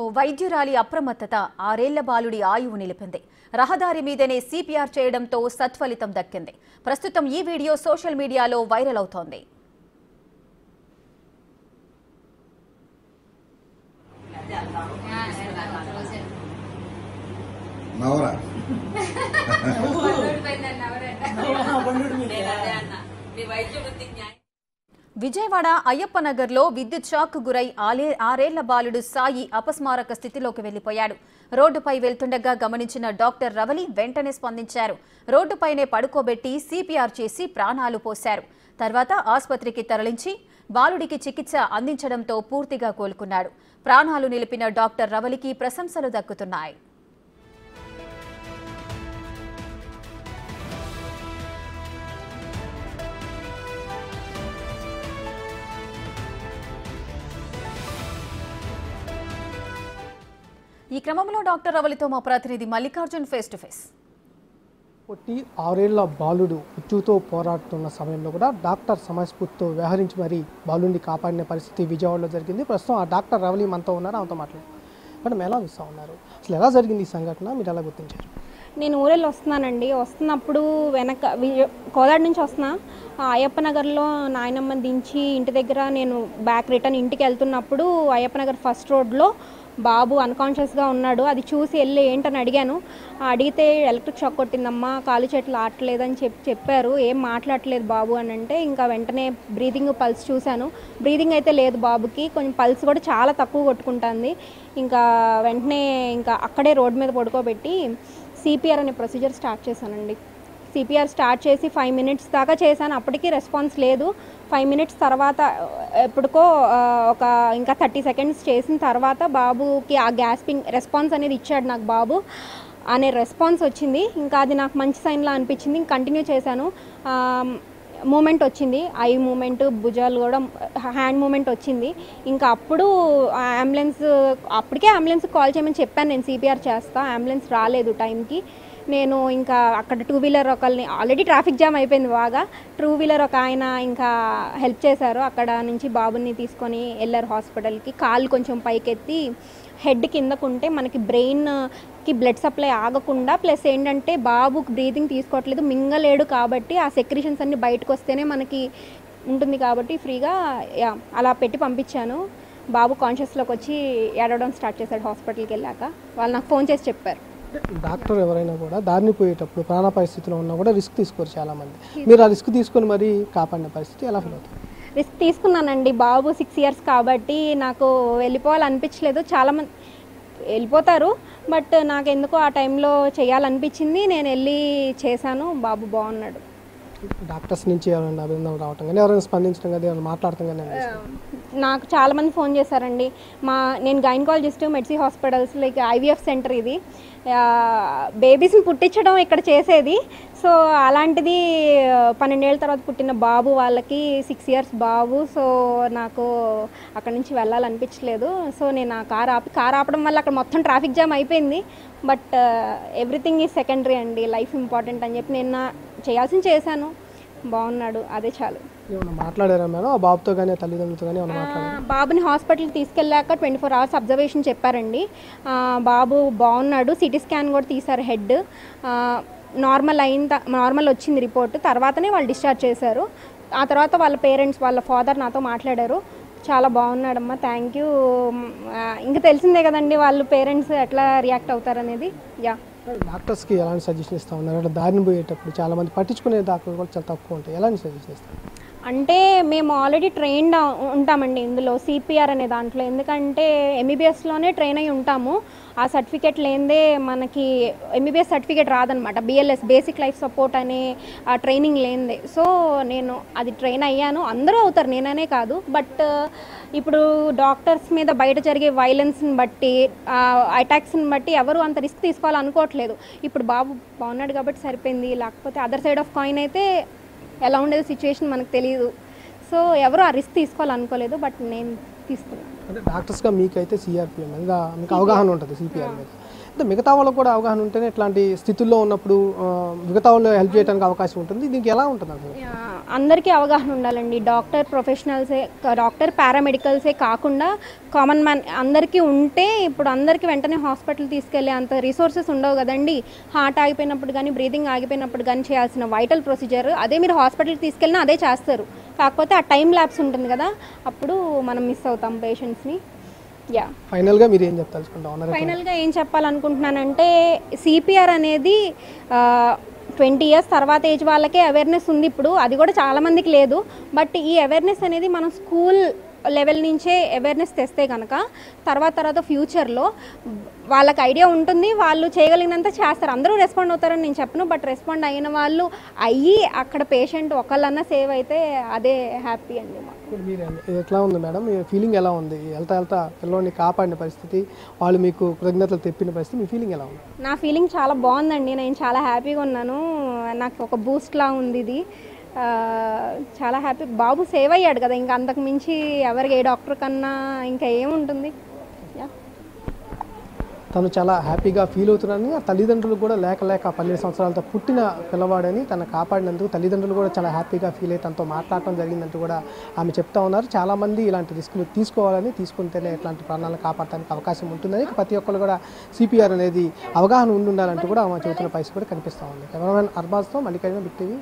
ఓ వైద్యురాలి అప్రమత్తత ఆరేళ్ళ బాలుడి ఆయువు నిలిపింది. రహదారి మీదనే సిపిఆర్ చేయడంతో సత్ఫలితం దక్కింది. ప్రస్తుతం ఈ వీడియో సోషల్ మీడియాలో వైరల్ అవుతోంది. నవరా? విజయవాడ అయ్యప్ప నగర్లో విద్యుత్ షాక్ గురై ఆలే ఆరేళ్ళ బాలుడు సాయి అపస్మారక స్థితిలోకి వెళ్ళిపోయాడు రోడ్డుపై వెళ్తుండగా గమనించిన డాక్టర్ రవలి వెంటనే స్పందించారు. రోడ్డుపైనే పడుకోబెట్టి సిపిఆర్ చేసి ప్రాణాలు పోశారు. తర్వాత ఆసుపత్రికి తరలించి బాలుడికి చికిత్స అందించడంతో పూర్తిగా కోలుకున్నాడు. ప్రాణాలు నిలిపిన డాక్టర్ రవలికి ప్రశంసలు దక్కుతున్నాయి. ఈ క్రమంలో డాక్టర్ రవలితో మా ప్రతినిధి మల్లికార్జున్ ఫేస్ టు ఫేస్. కొట్టి ఆరేళ్ళ బాలుడు మృత్యుతో పోరాడుతున్న సమయంలో కూడా డాక్టర్ సమయస్ఫూర్తితో వ్యవహరించి మరి బాలుడిని కాపాడిన పరిస్థితి విజయవాడలో జరిగింది. ప్రస్తుతం ఆ డాక్టర్ రవలి మనతో ఉన్నారు ఆమెతో మాట్లాడు. మేడం ఎలా చూస్తూ ఉన్నారు? అసలు ఎలా జరిగింది ఈ సంఘటన? మీరు ఎలా గుర్తించారు? నేను ఊరెళ్ళి వస్తున్నానండి. వస్తున్నప్పుడు వెనక కోదాడ నుంచి వస్తున్నా. ఆ అయ్యప్ప నగర్లో నాయనమ్మ దించి ఇంటి దగ్గర నేను బ్యాక్ రిటర్న్ ఇంటికి వెళ్తున్నప్పుడు అయ్యప్ప నగర్ ఫస్ట్ రోడ్లో బాబు అన్కాన్షియస్గా ఉన్నాడు. అది చూసి వెళ్ళి ఏంటని అడిగాను. అడిగితే ఎలక్ట్రిక్ షాక్ కొట్టిందమ్మా కాలు చేతులు ఆటలేదని చెప్పి చెప్పారు. ఏం మాట్లాడట్లేదు బాబు అని అంటే ఇంకా వెంటనే బ్రీదింగ్ పల్స్ చూశాను. బ్రీదింగ్ అయితే లేదు బాబుకి. కొంచెం పల్స్ కూడా చాలా తక్కువ కొట్టుకుంటుంది. ఇంకా వెంటనే ఇంకా అక్కడే రోడ్డు మీద పడుకోబెట్టి సిపిఆర్ అనే ప్రొసీజర్ స్టార్ట్ చేశానండి. సిపిఆర్ స్టార్ట్ చేసి ఫైవ్ మినిట్స్ దాకా చేశాను. అప్పటికి రెస్పాన్స్ లేదు. ఫైవ్ మినిట్స్ తర్వాత uh, ఎప్పటికో uh, ఒక ఇంకా థర్టీ సెకండ్స్ చేసిన తర్వాత బాబుకి ఆ గ్యాస్పింగ్ రెస్పాన్స్ అనేది ఇచ్చాడు నాకు బాబు. అనే రెస్పాన్స్ వచ్చింది. ఇంకా అది నాకు మంచి సైన్లా అనిపించింది. ఇంక కంటిన్యూ చేశాను. మూమెంట్ వచ్చింది. ఐ మూమెంట్ భుజాలు కూడా హ్యాండ్ మూమెంట్ వచ్చింది. ఇంకా అప్పుడు uh, అంబులెన్స్ అప్పటికే అంబులెన్స్ కాల్ చేయమని చెప్పాను నేను సిపిఆర్ చేస్తా. అంబులెన్స్ రాలేదు టైంకి నేను ఇంకా అక్కడ టూ వీలర్ ఒకరిని ఆల్రెడీ ట్రాఫిక్ జామ్ అయిపోయింది బాగా. టూ వీలర్ ఒక ఆయన ఇంకా హెల్ప్ చేశారు. అక్కడ నుంచి బాబుని తీసుకొని వెళ్ళారు హాస్పిటల్కి కాలు కొంచెం పైకెత్తి హెడ్ కిందకుంటే మనకి బ్రెయిన్కి బ్లడ్ సప్లై ఆగకుండా ప్లస్ ఏంటంటే బాబుకి బ్రీతింగ్ తీసుకోవట్లేదు. మింగలేడు కాబట్టి ఆ సెక్రిషన్స్ అన్ని బయటకు వస్తేనే మనకి ఉంటుంది కాబట్టి ఫ్రీగా యా, అలా పెట్టి పంపించాను. బాబు కాన్షియస్లోకి వచ్చి ఏడవడం స్టార్ట్ చేశాడు హాస్పిటల్కి వెళ్ళాక. వాళ్ళు నాకు ఫోన్ చేసి చెప్పారు. డాక్టర్ ఎవరైనా కూడా దారిని పోయేటప్పుడు ప్రాణ పరిస్థితిలో ఉన్నా కూడా రిస్క్ తీసుకోరు చాలామంది. మీరు ఆ రిస్క్ తీసుకొని మరీ కాపాడిన పరిస్థితి ఎలా ఫీల్ అవుతుంది? రిస్క్ తీసుకున్నానండి. బాబు సిక్స్ ఇయర్స్ కాబట్టి నాకు వెళ్ళిపోవాలనిపించలేదు. చాలామంది వెళ్ళిపోతారు. బట్ నాకు ఎందుకో ఆ టైంలో చేయాలనిపించింది. నేను వెళ్ళి చేశాను. బాబు బాగున్నాడు. డాక్టర్స్ నుంచి ఏమైనా అభినందనలు రావటం కానీ ఎవరైనా స్పందించడం కానీ ఏమైనా మాట్లాడటం కానీ నాకు చాలామంది ఫోన్ చేశారండి. మా నేను గైనకాలజిస్ట్ మెడ్సీ హాస్పిటల్స్ లైక్ ఐవీఎఫ్ సెంటర్ ఇది. బేబీస్ని పుట్టించడం ఇక్కడ చేసేది. సో అలాంటిది పన్నెండేళ్ళ తర్వాత పుట్టిన బాబు వాళ్ళకి సిక్స్ ఇయర్స్ బాబు. సో నాకు అక్కడ నుంచి వెళ్ళాలనిపించలేదు. సో నేను ఆ కార్ ఆపి కార్ ఆపడం వల్ల అక్కడ మొత్తం ట్రాఫిక్ జామ్ అయిపోయింది. బట్ ఎవ్రీథింగ్ ఈజ్ సెకండరీ అండి. లైఫ్ ఇంపార్టెంట్ అని చెప్పి నేను చేయాల్సింది చేశాను. బాగున్నాడు అదే చాలు. ఏమైనా మాట్లాడారా మేడం? ఆ బాబుతో కానీ తల్లిదండ్రులతో కానీ బాబుని హాస్పిటల్కి తీసుకెళ్ళాక ట్వంటీ ఫోర్ అవర్స్ అబ్జర్వేషన్ చెప్పారండి. బాబు బాగున్నాడు సిటీ స్కాన్ కూడా తీశారు హెడ్. నార్మల్ అయిన నార్మల్ వచ్చింది రిపోర్ట్. తర్వాతనే వాళ్ళు డిశ్చార్జ్ చేశారు. ఆ తర్వాత వాళ్ళ పేరెంట్స్ వాళ్ళ ఫాదర్ నాతో మాట్లాడారు. చాలా బాగున్నాడమ్మా థ్యాంక్ యూ. ఇంకా తెలిసిందే కదండి వాళ్ళు పేరెంట్స్ ఎట్లా రియాక్ట్ అవుతారనేది. యా. డాక్టర్స్కి ఎలాంటి సజెషన్ ఇస్తూ? ఉన్నారు అంటే దారిని పోయేటప్పుడు చాలా మంది పట్టించుకునే డాక్టర్లు కూడా చాలా తక్కువ ఉంటాయి. ఎలాంటి సజెషన్ ఇస్తారు? అంటే మేము ఆల్రెడీ ట్రైన్డ్ ఉంటామండి ఇందులో సిపిఆర్ అనే దాంట్లో. ఎందుకంటే ఎంబీబీఎస్లోనే ట్రైన్ అయి ఉంటాము. ఆ సర్టిఫికేట్ లేనిదే మనకి ఎంబీబీఎస్ సర్టిఫికేట్ రాదనమాట. బిఎల్ఎస్ బేసిక్ లైఫ్ సపోర్ట్ అనే ఆ ట్రైనింగ్ లేనిదే. సో నేను అది ట్రైన్ అయ్యాను. అందరూ అవుతారు నేననే కాదు. బట్ ఇప్పుడు డాక్టర్స్ మీద బయట జరిగే వైలెన్స్ని బట్టి అటాక్స్ని బట్టి ఎవరు అంత రిస్క్ తీసుకోవాలనుకోవట్లేదు. ఇప్పుడు బాబు బాగున్నాడు కాబట్టి సరిపోయింది. లేకపోతే అదర్ సైడ్ ఆఫ్ కాయిన్ అయితే ఎలా ఉండేది సిచ్యువేషన్ మనకు తెలియదు సో ఎవరు ఆ రిస్క్ తీసుకోవాలనుకోలేదు బట్ నేను తీసుకున్నాను. అంటే డాక్టర్స్గా మీకైతే సిఆర్పిఎం మీద మీకు అవగాహన ఉంటుంది సిపిఆర్ మీద. అంటే మిగతా వాళ్ళకు కూడా అవగాహన ఉంటేనే ఇట్లాంటి స్థితుల్లో ఉన్నప్పుడు మిగతా వాళ్ళు హెల్ప్ చేయడానికి అవకాశం ఉంటుంది. దీనికి ఎలా ఉంటుంది అసలు అందరికీ అవగాహన ఉండాలండి. డాక్టర్ ప్రొఫెషనల్సే డాక్టర్ పారామెడికల్సే కాకుండా కామన్ మ్యాన్ అందరికీ ఉంటే ఇప్పుడు అందరికీ వెంటనే హాస్పిటల్ తీసుకెళ్ళే అంత రిసోర్సెస్ ఉండవు కదండి. హార్ట్ ఆగిపోయినప్పుడు కానీ బ్రీతింగ్ ఆగిపోయినప్పుడు కానీ చేయాల్సిన వైటల్ ప్రొసీజర్ అదే మీరు హాస్పిటల్కి తీసుకెళ్ళినా అదే చేస్తారు. కాకపోతే ఆ టైం ల్యాబ్స్ ఉంటుంది కదా అప్పుడు మనం మిస్ అవుతాం పేషెంట్స్ని యా ఫైనల్గా మీరు ఏం చెప్తాల్సుకుంటాం ఫైనల్గా ఏం చెప్పాలనుకుంటున్నానంటే సిపిఆర్ అనేది ట్వంటీ ఇయర్స్ తర్వాత ఏజ్ వాళ్ళకే అవేర్నెస్ ఉంది ఇప్పుడు. అది కూడా చాలా మందికి లేదు. బట్ ఈ అవేర్నెస్ అనేది మనం స్కూల్ లెవెల్ నుంచే అవేర్నెస్ తెస్తే కనుక తర్వాత తర్వాత ఫ్యూచర్లో వాళ్ళకి ఐడియా ఉంటుంది. వాళ్ళు చేయగలిగినంత చేస్తారు. అందరూ రెస్పాండ్ అవుతారని నేను చెప్పను. బట్ రెస్పాండ్ అయిన వాళ్ళు అయ్యి అక్కడ పేషెంట్ ఒకళ్ళన్నా సేవ్ అయితే అదే హ్యాపీ అండి మాకు. ఇప్పుడు మీరు ఎట్లా ఉంది మేడం? మీ ఫీలింగ్ ఎలా ఉంది? వెళ్తా వెళ్తా పిల్లల్ని కాపాడిన పరిస్థితి వాళ్ళు మీకు కృతజ్ఞతలు తెప్పిన పరిస్థితి మీ ఫీలింగ్ ఎలా ఉంది? నా ఫీలింగ్ చాలా బాగుందండి. నేను చాలా హ్యాపీగా ఉన్నాను. నాకు ఒక బూస్ట్లా ఉంది ఇది. చాలా హ్యాపీ బాబు సేవ్ అయ్యాడు కదా ఇంకా అంతకు మించి ఎవరికి ఏ డాక్టర్ కన్నా ఇంకా ఏముంటుంది? యా తను చాలా హ్యాపీగా ఫీల్ అవుతున్నాడని ఆ తల్లిదండ్రులు కూడా లేక లేక పన్నెండు సంవత్సరాలతో పుట్టిన పిల్లవాడని తను కాపాడినందుకు తల్లిదండ్రులు కూడా చాలా హ్యాపీగా ఫీల్ అయ్యి తనతో మాట్లాడటం జరిగిందంటూ కూడా ఆమె చెప్తా ఉన్నారు. చాలామంది ఇలాంటి రిస్కులు తీసుకోవాలని తీసుకుంటేనే ఇట్లాంటి ప్రాణాలను కాపాడటానికి అవకాశం ఉంటుందని ప్రతి ఒక్కరు కూడా సిపిఆర్ అనేది అవగాహన ఉండి ఉండాలంటూ కూడా ఆమె చెబుతున్న పరిస్థితి కూడా కనిపిస్తూ ఉంది. కెమెరామెన్ అర్బాజ్తో మల్లికార్జున బిగ్ టీవీ.